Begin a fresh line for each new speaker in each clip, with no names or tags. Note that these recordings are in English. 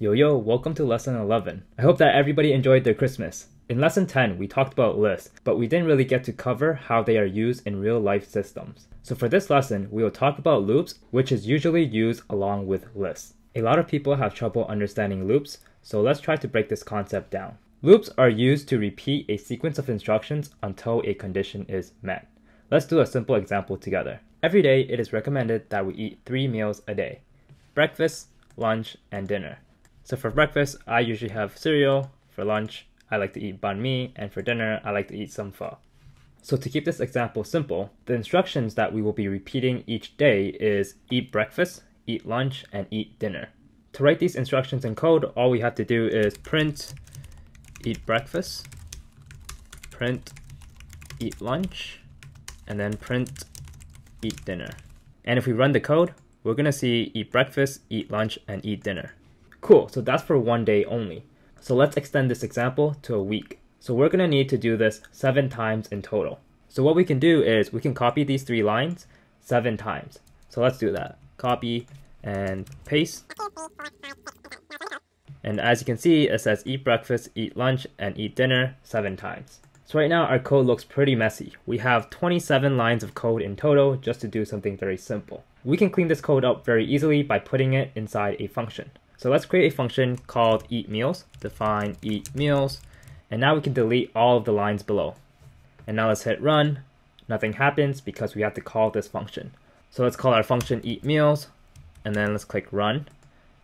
Yo yo, welcome to lesson 11. I hope that everybody enjoyed their Christmas. In lesson 10, we talked about lists, but we didn't really get to cover how they are used in real life systems. So for this lesson, we will talk about loops, which is usually used along with lists. A lot of people have trouble understanding loops, so let's try to break this concept down. Loops are used to repeat a sequence of instructions until a condition is met. Let's do a simple example together. Every day, it is recommended that we eat three meals a day breakfast, lunch, and dinner. So for breakfast, I usually have cereal. For lunch, I like to eat banh mi. And for dinner, I like to eat some pho. So to keep this example simple, the instructions that we will be repeating each day is eat breakfast, eat lunch, and eat dinner. To write these instructions in code, all we have to do is print eat breakfast, print eat lunch, and then print eat dinner. And if we run the code, we're gonna see eat breakfast, eat lunch, and eat dinner. Cool, so that's for one day only. So let's extend this example to a week. So we're gonna need to do this seven times in total. So what we can do is we can copy these three lines seven times. So let's do that. Copy and paste. And as you can see, it says eat breakfast, eat lunch, and eat dinner seven times. So right now our code looks pretty messy. We have 27 lines of code in total just to do something very simple. We can clean this code up very easily by putting it inside a function. So let's create a function called eat meals, define eat meals, and now we can delete all of the lines below. And now let's hit run. Nothing happens because we have to call this function. So let's call our function eat meals, and then let's click run.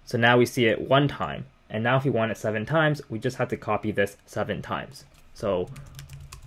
So now we see it one time, and now if we want it seven times, we just have to copy this seven times. So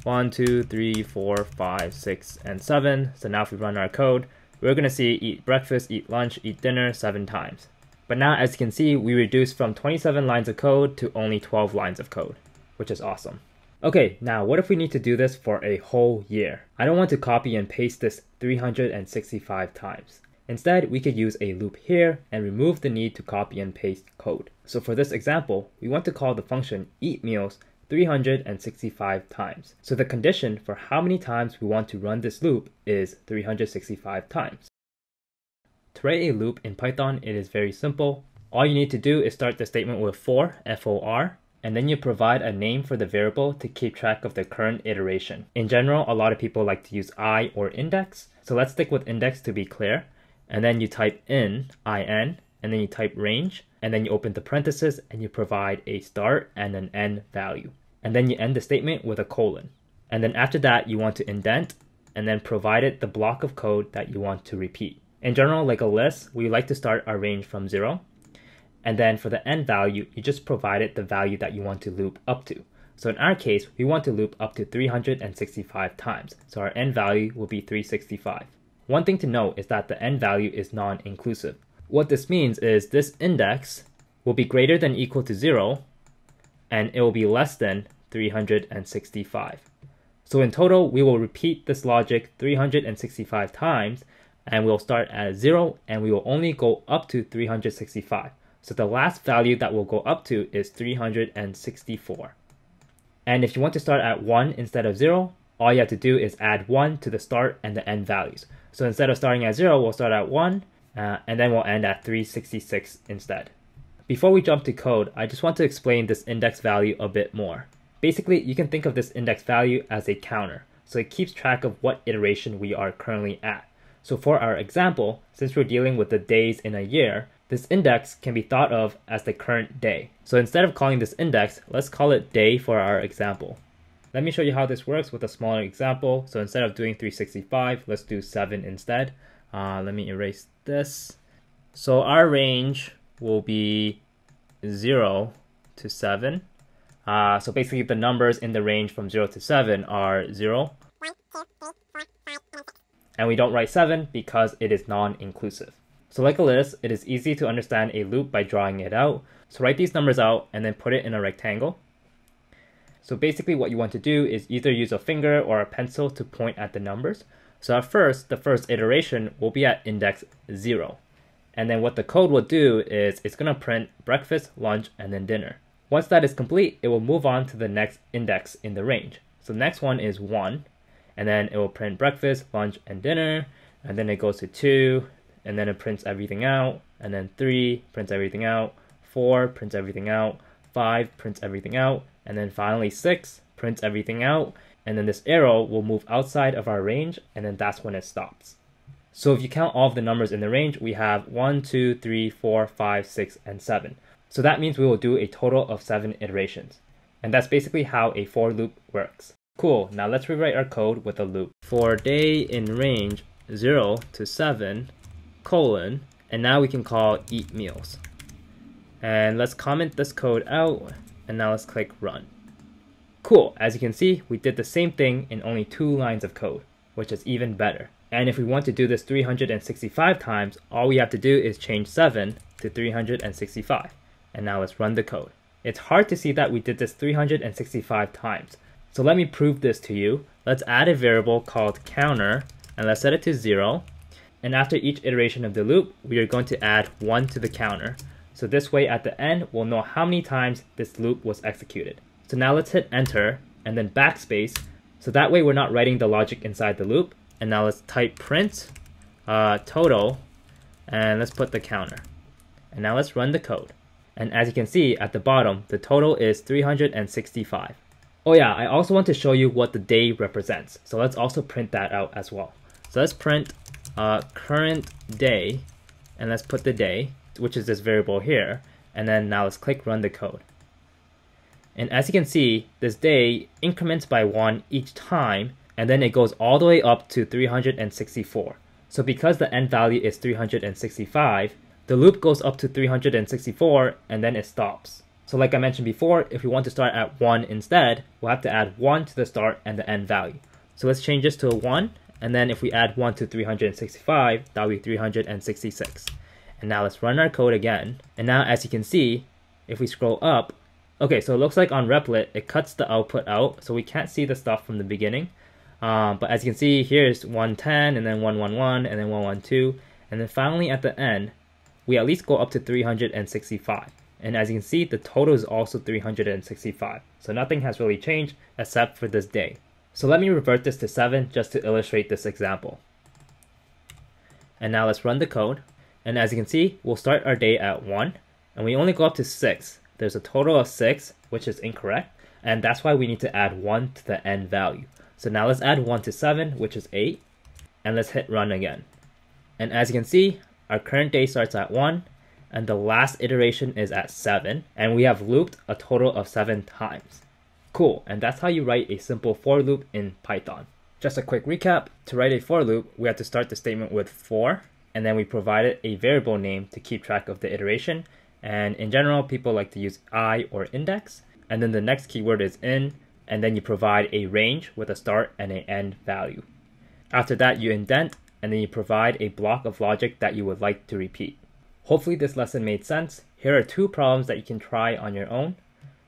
one, two, three, four, five, six, and seven. So now if we run our code, we're gonna see eat breakfast, eat lunch, eat dinner seven times. But now as you can see, we reduced from 27 lines of code to only 12 lines of code, which is awesome. Okay, now what if we need to do this for a whole year? I don't want to copy and paste this 365 times. Instead, we could use a loop here and remove the need to copy and paste code. So for this example, we want to call the function eat meals 365 times. So the condition for how many times we want to run this loop is 365 times. Write a loop in Python, it is very simple. All you need to do is start the statement with for, F-O-R, and then you provide a name for the variable to keep track of the current iteration. In general, a lot of people like to use i or index, so let's stick with index to be clear. And then you type in, in, and then you type range, and then you open the parenthesis and you provide a start and an end value. And then you end the statement with a colon. And then after that, you want to indent and then provide it the block of code that you want to repeat. In general, like a list, we like to start our range from zero. And then for the end value, you just provide it the value that you want to loop up to. So in our case, we want to loop up to 365 times. So our end value will be 365. One thing to note is that the end value is non-inclusive. What this means is this index will be greater than equal to zero, and it will be less than 365. So in total, we will repeat this logic 365 times, and we'll start at 0 and we will only go up to 365. So the last value that we'll go up to is 364. And if you want to start at 1 instead of 0, all you have to do is add 1 to the start and the end values. So instead of starting at 0, we'll start at 1, uh, and then we'll end at 366 instead. Before we jump to code, I just want to explain this index value a bit more. Basically, you can think of this index value as a counter, so it keeps track of what iteration we are currently at. So for our example, since we're dealing with the days in a year, this index can be thought of as the current day. So instead of calling this index, let's call it day for our example. Let me show you how this works with a smaller example. So instead of doing 365, let's do 7 instead. Uh, let me erase this. So our range will be 0 to 7. Uh, so basically the numbers in the range from 0 to 7 are 0, and we don't write 7 because it is non-inclusive. So like a list, it is easy to understand a loop by drawing it out. So write these numbers out and then put it in a rectangle. So basically what you want to do is either use a finger or a pencil to point at the numbers. So at first, the first iteration will be at index 0. And then what the code will do is it's going to print breakfast, lunch, and then dinner. Once that is complete, it will move on to the next index in the range. So the next one is 1, and then it will print breakfast, lunch, and dinner, and then it goes to two, and then it prints everything out, and then three prints everything out, 4 prints everything out, 5 prints everything out, and then finally 6 prints everything out, and then this arrow will move outside of our range, and then that's when it stops. So if you count all of the numbers in the range, we have 1, 2, 3, 4, 5, 6, and 7. So that means we will do a total of 7 iterations. And that's basically how a for loop works. Cool, now let's rewrite our code with a loop. For day in range 0 to 7, colon, and now we can call eat meals. And let's comment this code out, and now let's click run. Cool, as you can see, we did the same thing in only two lines of code, which is even better. And if we want to do this 365 times, all we have to do is change 7 to 365. And now let's run the code. It's hard to see that we did this 365 times. So let me prove this to you. Let's add a variable called counter, and let's set it to 0. And after each iteration of the loop, we are going to add 1 to the counter. So this way at the end, we'll know how many times this loop was executed. So now let's hit enter and then backspace. So that way we're not writing the logic inside the loop. And now let's type print uh, total and let's put the counter. And now let's run the code. And as you can see at the bottom, the total is 365. Oh yeah, I also want to show you what the day represents. So let's also print that out as well. So let's print uh, current day and let's put the day which is this variable here, and then now let's click run the code. And as you can see, this day increments by one each time, and then it goes all the way up to 364. So because the end value is 365, the loop goes up to 364 and then it stops. So like I mentioned before, if we want to start at 1 instead, we'll have to add 1 to the start and the end value. So let's change this to a 1, and then if we add 1 to 365, that'll be 366. And now let's run our code again. And now as you can see, if we scroll up, okay, so it looks like on Replit, it cuts the output out, so we can't see the stuff from the beginning. Um, but as you can see, here's 110, and then 111, and then 112, and then finally at the end, we at least go up to 365. And as you can see, the total is also 365. So nothing has really changed except for this day. So let me revert this to 7 just to illustrate this example. And now let's run the code. And as you can see, we'll start our day at 1, and we only go up to 6. There's a total of 6, which is incorrect, and that's why we need to add 1 to the end value. So now let's add 1 to 7, which is 8, and let's hit run again. And as you can see, our current day starts at 1, and the last iteration is at 7, and we have looped a total of 7 times. Cool, and that's how you write a simple for loop in Python. Just a quick recap, to write a for loop, we have to start the statement with for, and then we provided a variable name to keep track of the iteration. And in general, people like to use i or index. And then the next keyword is in, and then you provide a range with a start and an end value. After that, you indent, and then you provide a block of logic that you would like to repeat. Hopefully this lesson made sense. Here are two problems that you can try on your own.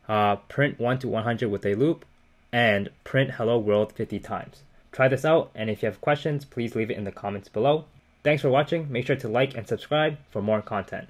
Uh, print 1 to 100 with a loop, and print hello world 50 times. Try this out, and if you have questions, please leave it in the comments below. Thanks for watching. Make sure to like and subscribe for more content.